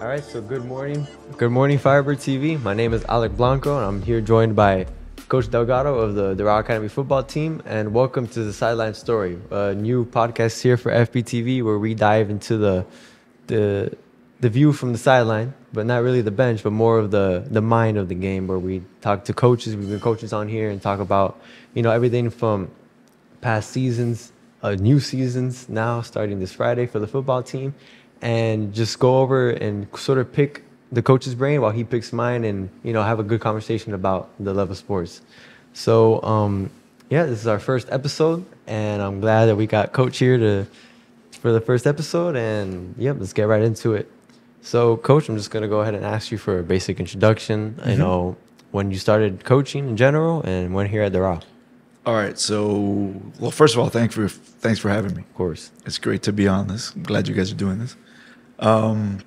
All right, so good morning. Good morning, Firebird TV. My name is Alec Blanco, and I'm here joined by Coach Delgado of the Doral Academy football team. And welcome to the Sideline Story, a new podcast here for FBTV where we dive into the the the view from the sideline, but not really the bench, but more of the the mind of the game, where we talk to coaches. We've been coaches on here and talk about you know everything from past seasons, uh, new seasons now starting this Friday for the football team, and just go over and sort of pick the coach's brain while he picks mine, and you know have a good conversation about the love of sports. So um, yeah, this is our first episode, and I'm glad that we got Coach here to for the first episode, and yep, let's get right into it. So, Coach, I'm just gonna go ahead and ask you for a basic introduction. I know when you started coaching in general, and when here at Doral, All right. So, well, first of all, thanks for thanks for having me. of course. It's great to be on this. I'm glad you guys are doing this. Um,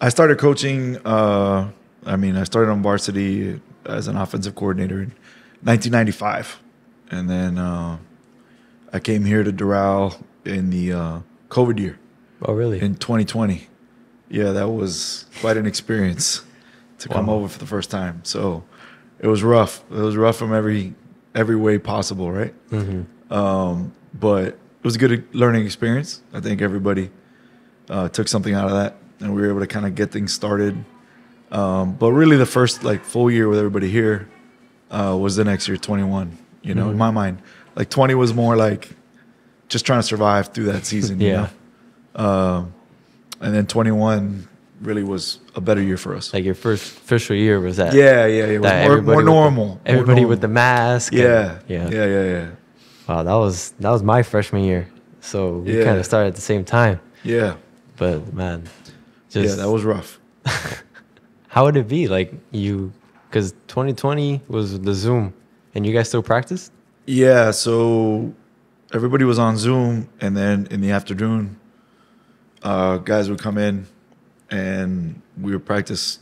I started coaching. Uh, I mean, I started on varsity as an offensive coordinator in 1995, and then uh, I came here to Doral in the uh, COVID year Oh, really? in 2020. Yeah, that was quite an experience to come Wow. over for the first time. So it was rough. It was rough from every every way possible, right? mm-hmm. Um, but it was a good learning experience. I think everybody uh, took something out of that, and we were able to kind of get things started. Um, but really, the first like full year with everybody here uh, was the next year, 21. You know, in Mhm. my mind, like 20 was more like just trying to survive through that season. you Yeah. know? Um, and then 21 really was a better year for us. Like your first official year was that? yeah, yeah, it was more, more with the- normal. everybody with the mask. and- yeah, yeah, yeah, yeah, yeah, Wow, that was that was my freshman year. So we Yeah. kind of started at the same time. yeah. But man, Yeah, that was rough. how would it be like you? Because 2020 was the Zoom, and you guys still practiced. Yeah, so everybody was on Zoom, and then in the afternoon, uh, guys would come in, and we would practice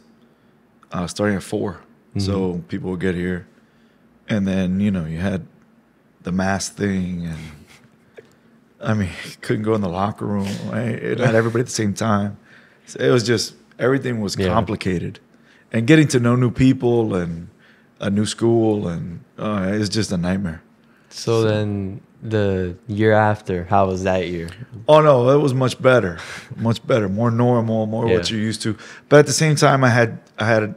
uh, starting at 4 So people would get here, and then you know you had the mask thing, and I mean couldn't go in the locker room. Right? Not everybody at the same time. So it was just everything was Yeah. complicated, and getting to know new people and a new school, and uh, it was just a nightmare. So then the year after, how was that year? Oh no, it was much better, much better, more normal, more what you're used to. But at the same time, I had, I had,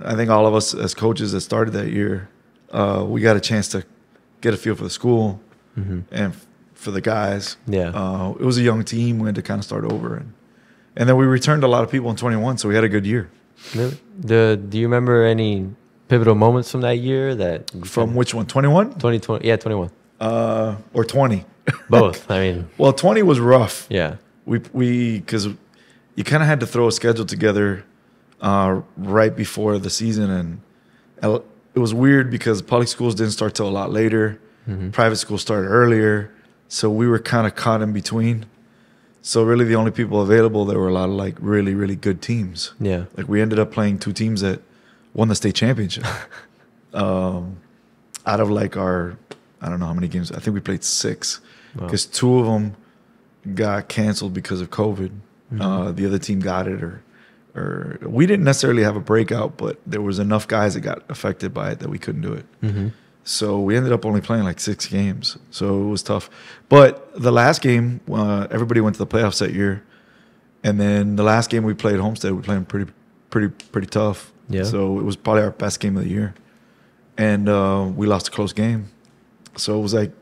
I think all of us as coaches that started that year, uh, we got a chance to get a feel for the school Mhm. and for the guys. Yeah. uh, it was a young team. We had to kind of start over, and and then we returned a lot of people in 21, so we had a good year. Really? The do you remember any pivotal moments from that year that From can- which one? 21 2020? Yeah, 21. uh, or 20? Both. I mean, well, 20 was rough. yeah. we we because you kind of had to throw a schedule together uh, right before the season, and it was weird because public schools didn't start till a lot later. Mhm. Private schools started earlier, so we were kind of caught in between. So really, the only people available there were a lot of like really really good teams. Yeah. Like we ended up playing two teams that won the state championship. um, out of like our, I don't know how many games. I think we played six Wow. because two of them got canceled because of COVID. Uh, the other team got it, or or we didn't necessarily have a breakout, but there was enough guys that got affected by it that we couldn't do it. Mm-hmm. So we ended up only playing like six games. So it was tough. But the last game, uh, everybody went to the playoffs that year, and then the last game we played Homestead, we played pretty, pretty, pretty tough. Yeah. So it was probably our best game of the year, and uh, we lost a close game. So it was like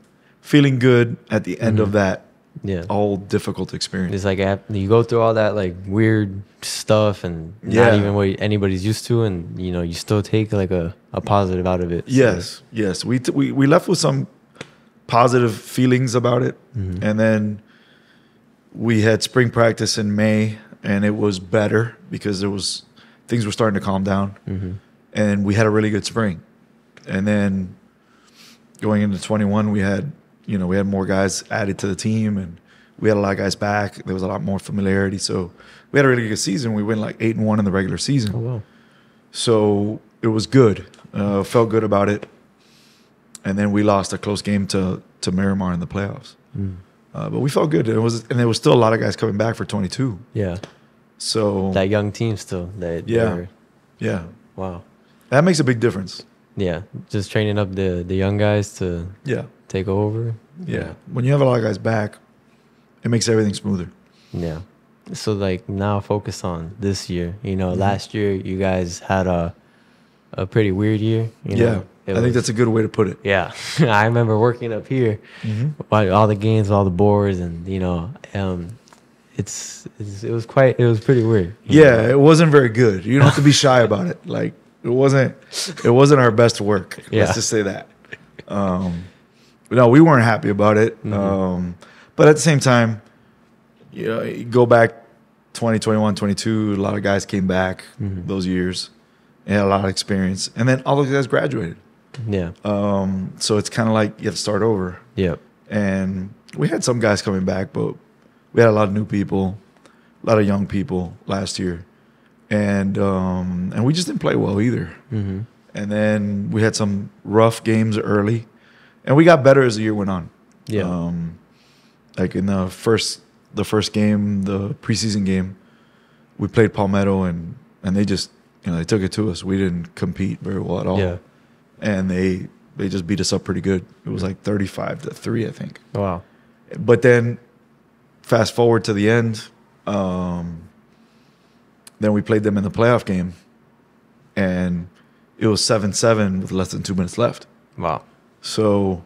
feeling good at the end of Mhm. that Yeah. all difficult experience. It's like you go through all that like weird stuff and Yeah. not even what anybody's used to, and you know you still take like a, a positive out of it. So- Yes, yes. We, t- we we left with some positive feelings about it, Mhm. and then we had spring practice in May, and it was better because there was things were starting to calm down, Mhm. and we had a really good spring, and then going into 21, we had you know we had more guys added to the team, and we had a lot of guys back. There was a lot more familiarity, so we had a really good season. We went like eight and one in the regular season. Oh wow. So it was good. Uh, felt good about it. And then we lost a close game to to Miramar in the playoffs. Mm. Uh, but we felt good. It was and there was still a lot of guys coming back for 22. Yeah. So that young team still. That Yeah. yeah, Wow. that makes a big difference. Yeah. Just training up the the young guys to Yeah, take over. yeah. When you have a lot of guys back, it makes everything smoother. Yeah. So like now focus on this year. You know, Mhm. last year you guys had a a pretty weird year. You yeah, know? It I think that's a good way to put it. yeah. I remember working up here, by all the games, all the boards, and you know, um, it's, it's it was quite it was pretty weird. Yeah, know? it wasn't very good. You don't have to be shy about it. Like it wasn't it wasn't our best work. Yeah. Let's just say that. Um no, we weren't happy about it. Mhm. Um but at the same time, you know, you go back 2021, 22, a lot of guys came back Mhm. those years and had a lot of experience. And then all those guys graduated. yeah, Um so it's kind of like you have to start over. yeah, And we had some guys coming back, but we had a lot of new people, a lot of young people last year, and um, and we just didn't play well either. hmm And then we had some rough games early, and we got better as the year went on. yeah, Um, like in the first the first game, the preseason game, we played Palmetto, and and they just you know they took it to us. We didn't compete very well at all, yeah. and they they just beat us up pretty good. It was like thirty five to three, I think. Wow. But then, fast forward to the end, um, then we played them in the playoff game, and it was seven seven with less than two minutes left. Wow. So,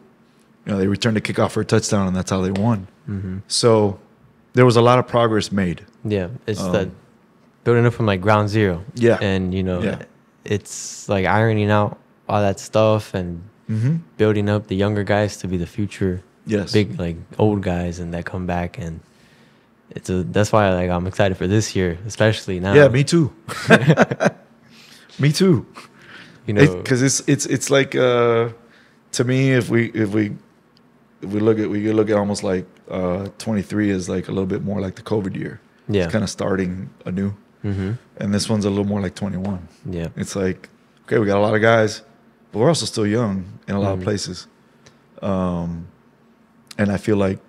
you know, they returned a kickoff for a touchdown, and that's how they won. hmm So, there was a lot of progress made. Yeah, it's Um, that building up from like ground zero. Yeah. and you know, Yeah. it's like ironing out all that stuff and Mm-hmm. building up the younger guys to be the future Yes. big like old guys and that come back and it's a that's why like I'm excited for this year, especially now. Yeah, me too. me too. you know, because it's it's it's like uh, to me if we if we if we look at we look at almost like uh, 23 is like a little bit more like the COVID year. yeah, It's kind of starting anew, Mm-hmm. and this one's a little more like 21. yeah, It's like okay, we got a lot of guys, but we're also still young in a lot Mhm. of places, um, and I feel like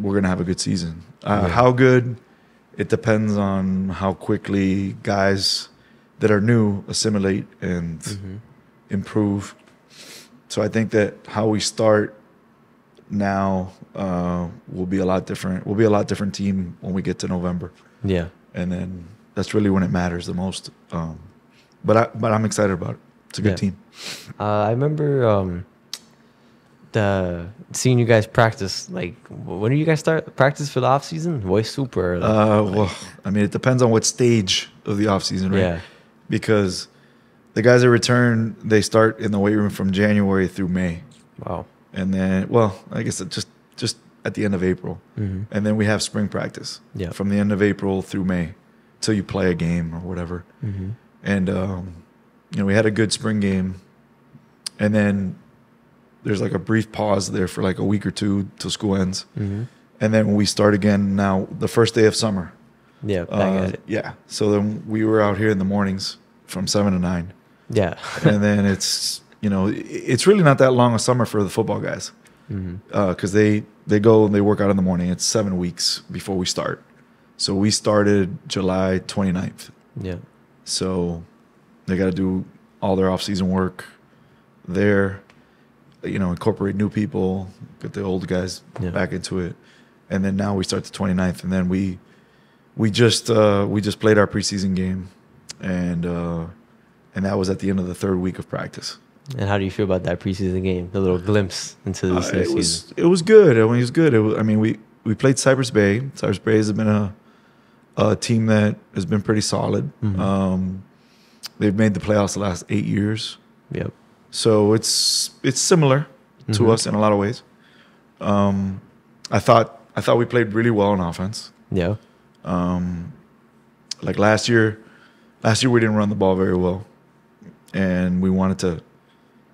we're gonna have a good season. Uh, Yeah. How good? It depends on how quickly guys that are new assimilate and hmm improve. So I think that how we start now uh, will be a lot different. We'll be a lot different team when we get to November, yeah, and then that's really when it matters the most. Um, but I but I'm excited about it. It's a good Yeah. team. Uh, I remember um, the seeing you guys practice. Like, when do you guys start practice for the off season? Voice super. Or Uh, well, I mean, it depends on what stage of the off season, right? Yeah. Because the guys that return, they start in the weight room from January through May, Wow. and then well, I guess it just just at the end of April. hmm and then we have spring practice Yeah. from the end of April through May till you play a game or whatever. hmm And um, you know, we had a good spring game, and then there's like a brief pause there for like a week or two till school ends, hmm and then we start again now the first day of summer. Yeah. Uh, yeah. So then we were out here in the mornings from seven to nine, Yeah. and then it's you know it's really not that long a summer for the football guys hmm because they they go and they work out in the morning. It's seven weeks before we start. So we started July 29th. Yeah. So they got to do all their off-season work there. You know, incorporate new people, get the old guys Yeah. back into it, and then now we start the 29th, and then we we just uh, we just played our preseason game, and uh, and that was at the end of the third week of practice. And how do you feel about that preseason game? The little glimpse into Uh, this new it season. was it was good. I mean, it was good. It was, I mean, we we played Cypress Bay. Cypress Bay has been a a team that has been pretty solid. Mhm. Um, they've made the playoffs the last eight years, Yep. so it's it's similar to Mhm. us in a lot of ways. Um, I thought I thought we played really well on offense. Yeah. Um, like last year, last year we didn't run the ball very well, and we wanted to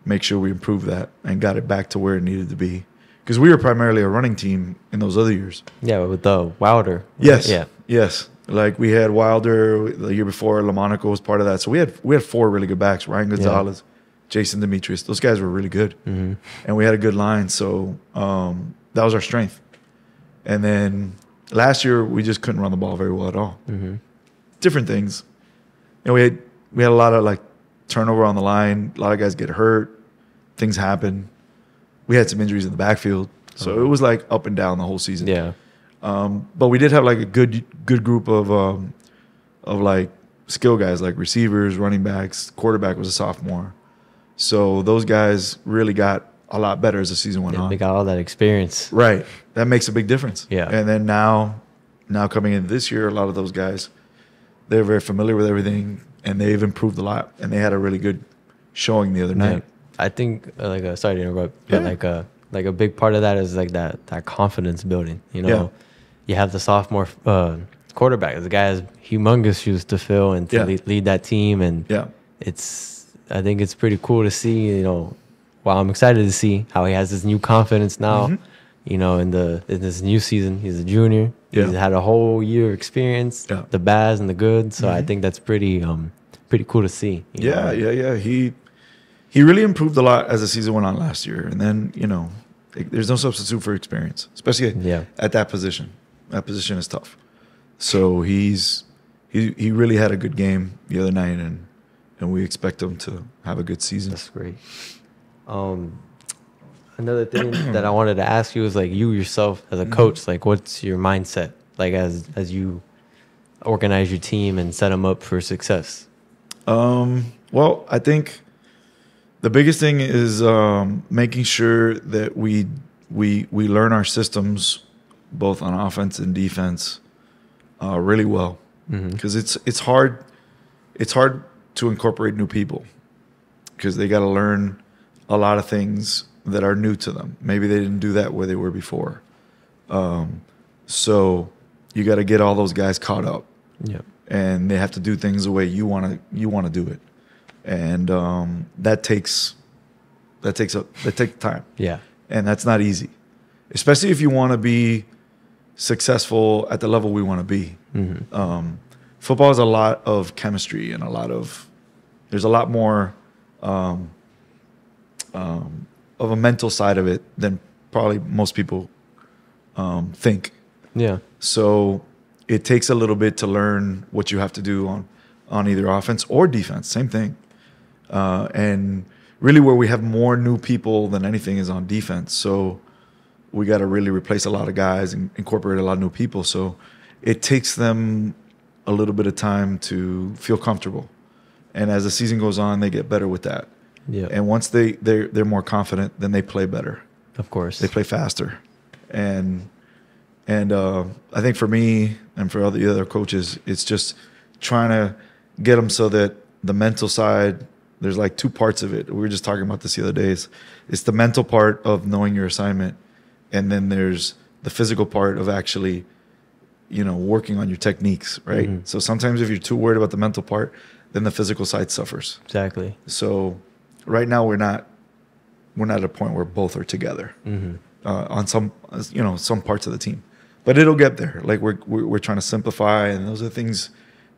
make sure we improved that and got it back to where it needed to be because we were primarily a running team in those other years. Yeah, with the Wilder. Yes. Yeah. Yes. Like we had Wilder the year before. Lamonaco was part of that. So we had we had four really good backs: Ryan Gonzalez, Jason Demetrius. Those guys were really good, hmm and we had a good line. So um, that was our strength. And then last year we just couldn't run the ball very well at all. hmm different things. and we had we had a lot of like turnover on the line. A lot of guys get hurt. Things happen. We had some injuries in the backfield, so Uh-huh. it was like up and down the whole season. Yeah. Um, but we did have like a good good group of um, of like skill guys, like receivers, running backs. Quarterback was a sophomore, so those guys really got a lot better as the season went Yeah, on. they got all that experience. Right. That makes a big difference. Yeah. And then now, now coming into this year, a lot of those guys, they're very familiar with everything, and they've improved a lot. And they had a really good showing the other night. I think uh, like uh, sorry to interrupt, but Yeah. like uh like a big part of that is like that that confidence building. You know, Yeah. you have the sophomore uh, quarterback. The guy has humongous shoes to fill and to Yeah. lead, lead that team, and Yeah. it's I think it's pretty cool to see. You know, well, I'm excited to see how he has this new confidence now. Mhm. You know, in the in this new season, he's a junior. He's had a whole year of experience, the bads and the good. So I Mhm. think that's pretty um pretty cool to see. Yeah. know? Yeah. Yeah. He he really improved a lot as the season went on last year. And then you know, like, there's no substitute for experience, especially Yeah. at that position. That position is tough. So he's he he really had a good game the other night, and and we expect him to have a good season. That's great. Um, another thing that I wanted to ask you is like you yourself as a Mhm. coach, like what's your mindset like as as you organize your team and set them up for success? Um, well, I think the biggest thing is um, making sure that we we we learn our systems both on offense and defense uh, really well Mm-hmm. because it's it's hard it's hard to incorporate new people because they got to learn a lot of things that are new to them. Maybe they didn't do that where they were before. Um, so you got to get all those guys caught up Yeah. and they have to do things the way you want to you want to do it and um, that takes that takes a that takes time Yeah. and that's not easy especially if you want to be successful at the level we want to be Mm-hmm. um, football is a lot of chemistry and a lot of there's a lot more um, um, of a mental side of it than probably most people um, think Yeah. so it takes a little bit to learn what you have to do on on either offense or defense. Same thing. Uh, and really, where we have more new people than anything is on defense. So we got to really replace a lot of guys and incorporate a lot of new people. So it takes them a little bit of time to feel comfortable. And as the season goes on, they get better with that. Yeah. And once they they're they're more confident, then they play better of course. they play faster and and uh, i think for me and for all the other coaches it's just trying to get them so that the mental side there's like two parts of it we were just talking about this the other days it's the mental part of knowing your assignment and then there's the physical part of actually you know working on your techniques right Mhm. so sometimes if you're too worried about the mental part then the physical side suffers exactly. so right now we're not we're not at a point where both are together Mm-hmm. uh, on some you know some parts of the team, but it'll get there. Like we're we're, we're trying to simplify, and those are things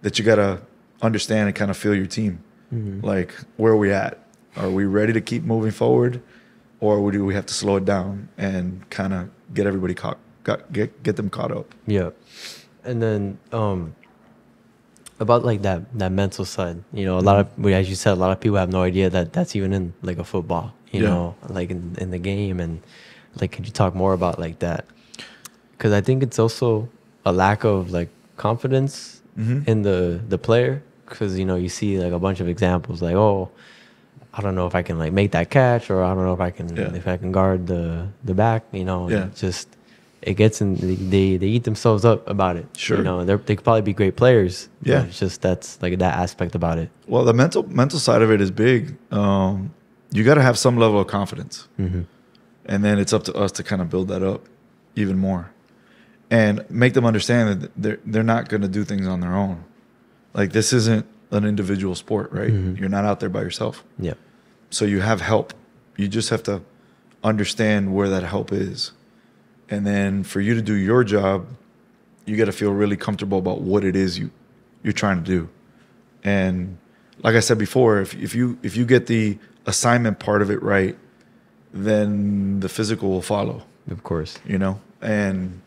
that you gotta understand and kind of feel your team. Mm-hmm. Like where are we at? Are we ready to keep moving forward, or do we have to slow it down and kind of get everybody caught, got, get get them caught up? Yeah. And then um about like that that mental side, you know, a lot of well, as you said, a lot of people have no idea that that's even in like a football, you Yeah. know, like in, in the game and like could you talk more about like that? Cuz I think it's also a lack of like confidence Mhm. in the the player cuz you know, you see like a bunch of examples like, "Oh, I don't know if I can like make that catch or I don't know if I can Yeah. if I can guard the the back, you know, Yeah. just it gets in they they eat themselves up about it. Sure. You know, they they could probably be great players. Yeah. It's just that's like that aspect about it. Well, the mental mental side of it is big. Um, you got to have some level of confidence. Mm-hmm. and then it's up to us to kind of build that up even more and make them understand that they're they're not going to do things on their own like this isn't an individual sport right Mhm. you're not out there by yourself Yeah. so you have help you just have to understand where that help is and then for you to do your job you got to feel really comfortable about what it is you you're trying to do and like i said before if, if you if you get the assignment part of it right then the physical will follow Of course. you know and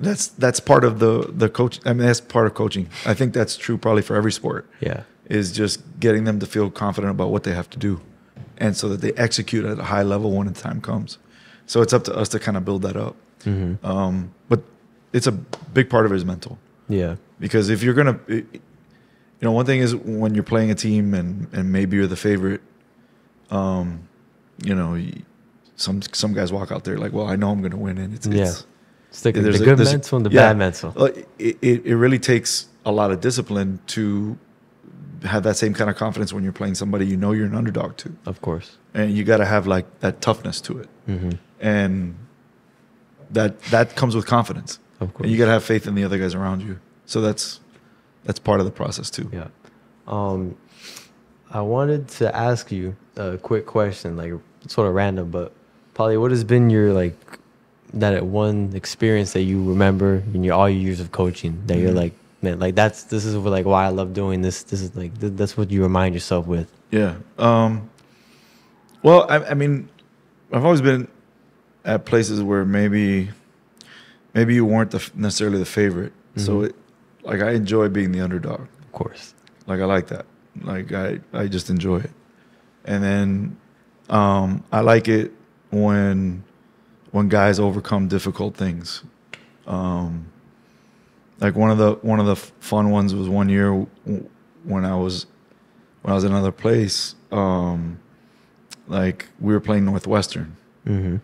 that's that's part of the the coach. I mean, that's part of coaching. I think that's true probably for every sport. Yeah. Is just getting them to feel confident about what they have to do, and so that they execute at a high level when the time comes. So it's up to us to kind of build that up. Mm-hmm. Um, but it's a big part of it is mental Yeah. because if you're gonna, you know, one thing is when you're playing a team and and maybe you're the favorite. Um, you know, some some guys walk out there like, well, I know I'm gonna win, and it's Yeah. it's It's the, There's the a- good a- mental and the yeah. bad mental. It, it, it really takes a lot of discipline to have that same kind of confidence when you're playing somebody you know you're an underdog to. Of course. And you got to have like that toughness to it. Mm-hmm. And that that comes with confidence. Of course. And you got to have faith in the other guys around you. So that's that's part of the process too. Yeah. Um, I wanted to ask you a quick question, like sort of random, but probably what has been your like that one experience that you remember in your all your years of coaching that you're Mhm. like, man, like that's this is what, like why I love doing this. This is like th- that's what you remind yourself with. Yeah. Um, well, I, I mean, I've always been at places where maybe maybe you weren't the, necessarily the favorite. So Mhm. it, like I enjoy being the underdog. Of course. Like I like that. Like I I just enjoy it. And then um, I like it when when guys overcome difficult things. Um, like one of the one of the fun ones was one year when I was when I was in another place. Um, like we were playing Northwestern, Mm-hmm.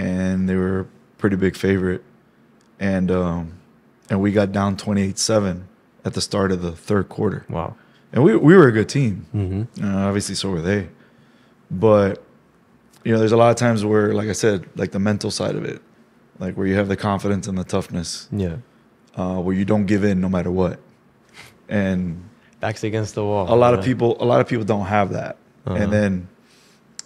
and they were a pretty big favorite, and um, and we got down twenty eight seven at the start of the third quarter, Wow. and we we were a good team. Mm-hmm. Uh, obviously, so were they. But you know, there's a lot of times where, like I said, like the mental side of it, like where you have the confidence and the toughness, Yeah. Uh, where you don't give in no matter what. And Backs against the wall. a lot of people, a lot of people don't have that. Uh-huh. And then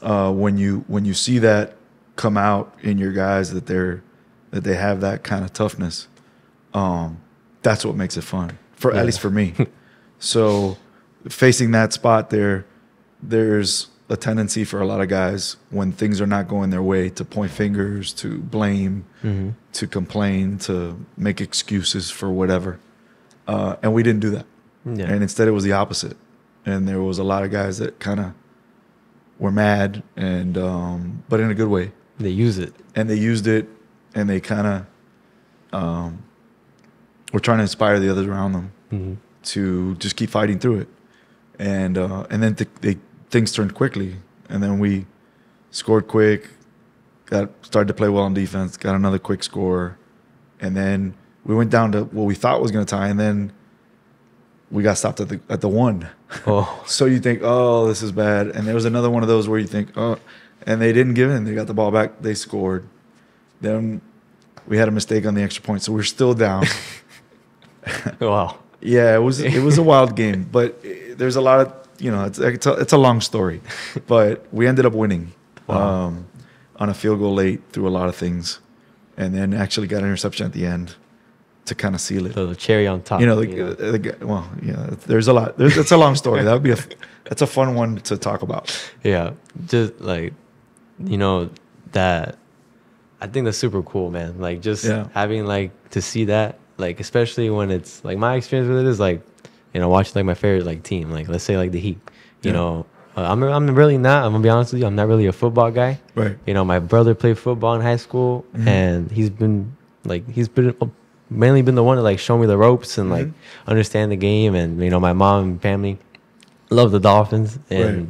uh, when you when you see that come out in your guys that they're that they have that kind of toughness, um, that's what makes it fun. For Yeah. at least for me. so facing that spot there, there's a tendency for a lot of guys when things are not going their way to point fingers, to blame, Mhm. to complain, to make excuses for whatever. Uh, and we didn't do that. Yeah. And instead, it was the opposite. And there was a lot of guys that kind of were mad, and um, but in a good way. they use it. And they used it, and they kind of um, were trying to inspire the others around them Mm-hmm. to just keep fighting through it. And uh, and then th- they things turned quickly, and then we scored quick, got started to play well on defense, got another quick score, and then we went down to what we thought was going to tie, and then we got stopped at the at the one. Oh. So you think, oh, this is bad, and there was another one of those where you think, oh, and they didn't give in. They got the ball back. They scored. Then we had a mistake on the extra point, so we're still down. wow. Yeah, it was it was a wild game, but eh, there's a lot of you know it's it's a, it's a long story, but we ended up winning Wow. um, on a field goal late through a lot of things, and then actually got an interception at the end to kind of seal it. The, the cherry on top. you know, the, uh, the, guy- well, yeah, there's a lot. There's, it's a long story. That would be a that's a fun one to talk about. Yeah, just like you know that. I think that's super cool, man. Like just Yeah. having like to see that, like especially when it's like my experience with it is like, you know, watching like my favorite like team, like let's say like the Heat. You Yeah. know, uh, I'm I'm really not. I'm gonna be honest with you. I'm not really a football guy. Right. You know, my brother played football in high school, Mhm. and he's been like he's been mainly been the one to like show me the ropes and like Mhm. understand the game. And you know, my mom and family love the Dolphins, and Right.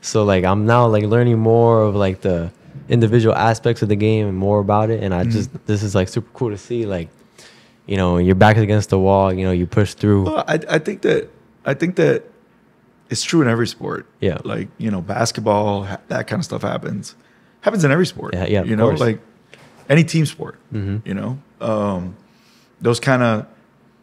so like I'm now like learning more of like the individual aspects of the game and more about it. And I just this is like super cool to see like. You know, your back against the wall. You know, you push through. Well, I I think that I think that it's true in every sport. Yeah. Like you know, basketball, ha- that kind of stuff happens. Happens in every sport. Yeah, yeah, You know, course. like any team sport. mm-hmm. You know, um, those kind of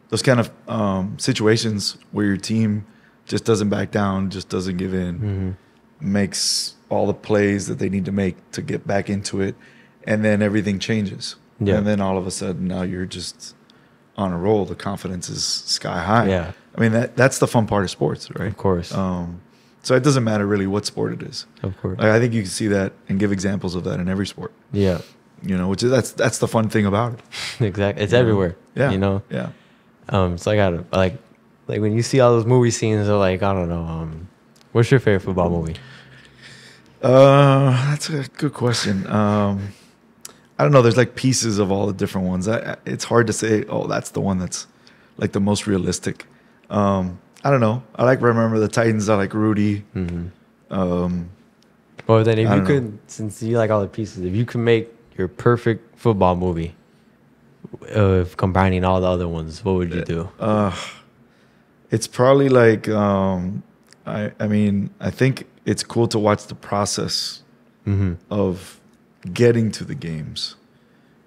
those kind of um, situations where your team just doesn't back down, just doesn't give in, Mhm. makes all the plays that they need to make to get back into it, and then everything changes. Yeah. And then all of a sudden, now you're just on a roll. The confidence is sky high. Yeah. I mean that that's the fun part of sports, right? Of course. Um, so it doesn't matter really what sport it is. Of course. Like, I think you can see that and give examples of that in every sport. Yeah. You know, which is that's that's the fun thing about it. exactly. It's Yeah. everywhere. Yeah. You know. Yeah. Um. So I gotta like, like when you see all those movie scenes, of like I don't know. Um, what's your favorite football movie? Uh, that's a good question. Um, I don't know. There's like pieces of all the different ones. I, it's hard to say. Oh, that's the one that's like the most realistic. Um, I don't know. I like Remember the Titans. I like Rudy. Mm-hmm. Um, Well, then if I you could, since you like all the pieces, if you could make your perfect football movie, uh, combining all the other ones, what would you do? uh, it's probably like um, I. I mean, I think it's cool to watch the process Mm-hmm. of getting to the games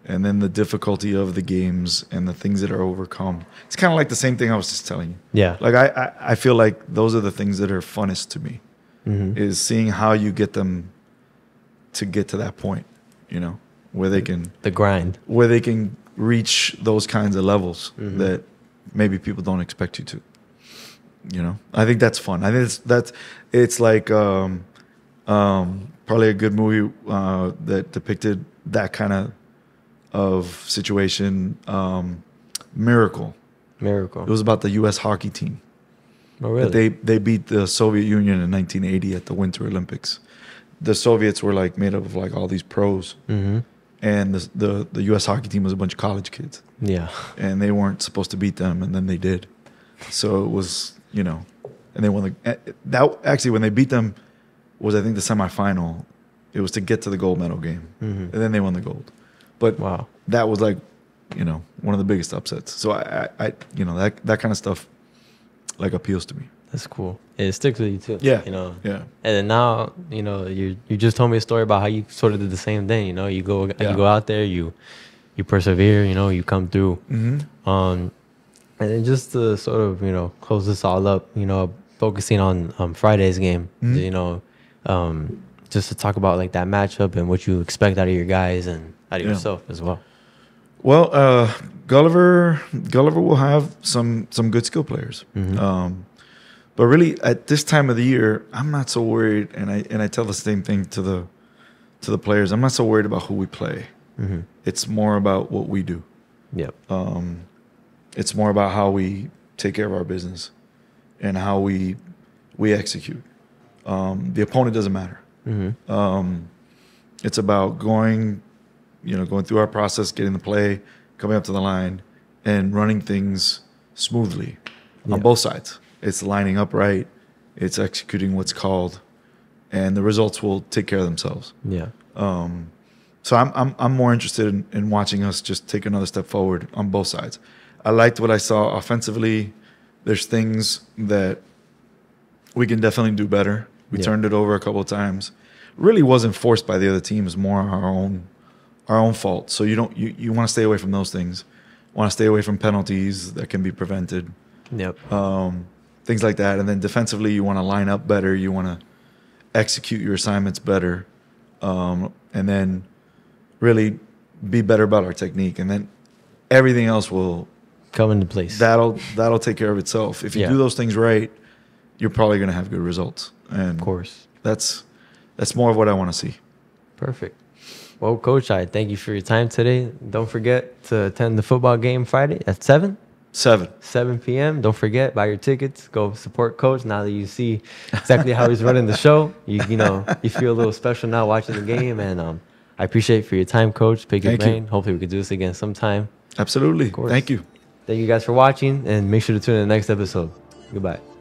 and then the difficulty of the games and the things that are overcome. It's kind of like the same thing I was just telling you. Yeah. Like I, I, I feel like those are the things that are funnest to me mm-hmm. is seeing how you get them to get to that point, you know, where they can The grind. where they can reach those kinds of levels Mhm. that maybe people don't expect you to. You know, I think that's fun. I think it's that's it's like um, um, probably a good movie uh, that depicted that kind of of situation. Um, Miracle. Miracle. It was about the U.S. hockey team. oh, really? They they beat the Soviet Union in 1980 at the Winter Olympics. The Soviets were like made up of like all these pros, mm-hmm. and the the, the U.S. hockey team was a bunch of college kids. Yeah. and they weren't supposed to beat them, and then they did. So it was, you know, and they won the eh, that actually when they beat them was I think the semifinal. It was to get to the gold medal game, Mhm. and then they won the gold. But Wow. that was like, you know, one of the biggest upsets. So I, I, I you know, that that kind of stuff like appeals to me. That's cool. It sticks with you too. Yeah. You know. Yeah, And then now, you know, you you just told me a story about how you sort of did the same thing. You know, you go Yeah. you go out there, you you persevere. You know, you come through. mm-hmm. Um, and then just to sort of you know close this all up, you know, focusing on um, Friday's game, Mhm. you know, um, just to talk about like that matchup and what you expect out of your guys and out of Yeah. yourself as well. Well, uh, Gulliver Gulliver will have some some good skill players. Mhm. Um, but really, at this time of the year, I'm not so worried, and I and I tell the same thing to the to the players. I'm not so worried about who we play. Mm-hmm. It's more about what we do. Yep. Um, it's more about how we take care of our business and how we we execute. Um, the opponent doesn't matter. Mm-hmm. Um, it's about going, you know, going through our process, getting the play, coming up to the line, and running things smoothly Yeah. on both sides. It's lining up right, it's executing what's called, and the results will take care of themselves. Yeah. Um, so I'm, I'm I'm more interested in, in watching us just take another step forward on both sides. I liked what I saw offensively. There's things that we can definitely do better. We Yeah. turned it over a couple of times. Really wasn't forced by the other team. It's more our own our own fault. So you don't you, you want to stay away from those things. Want to stay away from penalties that can be prevented Yep. um, things like that. And then defensively, you want to line up better. You want to execute your assignments better, um, and then really be better about our technique. And then everything else will Come into place. that'll that'll take care of itself. If you Yeah. do those things right, you're probably going to have good results. And of course. that's that's more of what I want to see. Perfect. Well, Coach, I thank you for your time today. Don't forget to attend the football game Friday at 7, Seven. 7 p.m. Don't forget, buy your tickets. Go support Coach. Now that you see exactly how he's running the show, you you know, you feel a little special now watching the game. And um, I appreciate for your time, Coach. Pick your Thank you. brain. Hopefully we could do this again sometime. Absolutely. Thank you. Thank you guys for watching, and make sure to tune in the next episode. Goodbye.